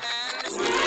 better than